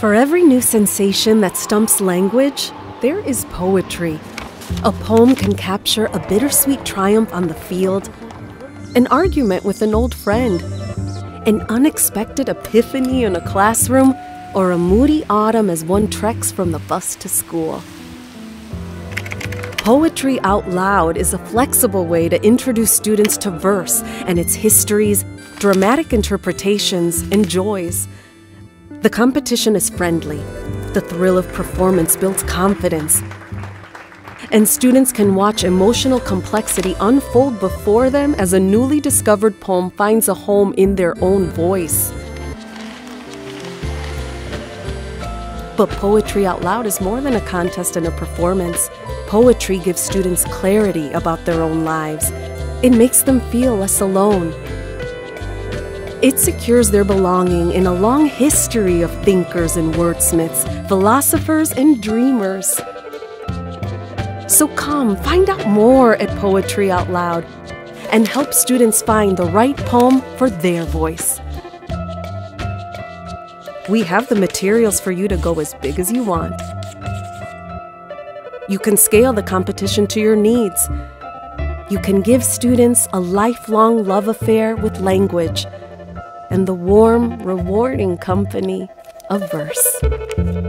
For every new sensation that stumps language, there is poetry. A poem can capture a bittersweet triumph on the field, an argument with an old friend, an unexpected epiphany in a classroom, or a moody autumn as one treks from the bus to school. Poetry Out Loud is a flexible way to introduce students to verse and its histories, dramatic interpretations, and joys. The competition is friendly. The thrill of performance builds confidence. And students can watch emotional complexity unfold before them as a newly discovered poem finds a home in their own voice. But Poetry Out Loud is more than a contest and a performance. Poetry gives students clarity about their own lives. It makes them feel less alone. It secures their belonging in a long history of thinkers and wordsmiths, philosophers and dreamers. So come, find out more at Poetry Out Loud and help students find the right poem for their voice. We have the materials for you to go as big as you want. You can scale the competition to your needs. You can give students a lifelong love affair with language and the warm, rewarding company of verse.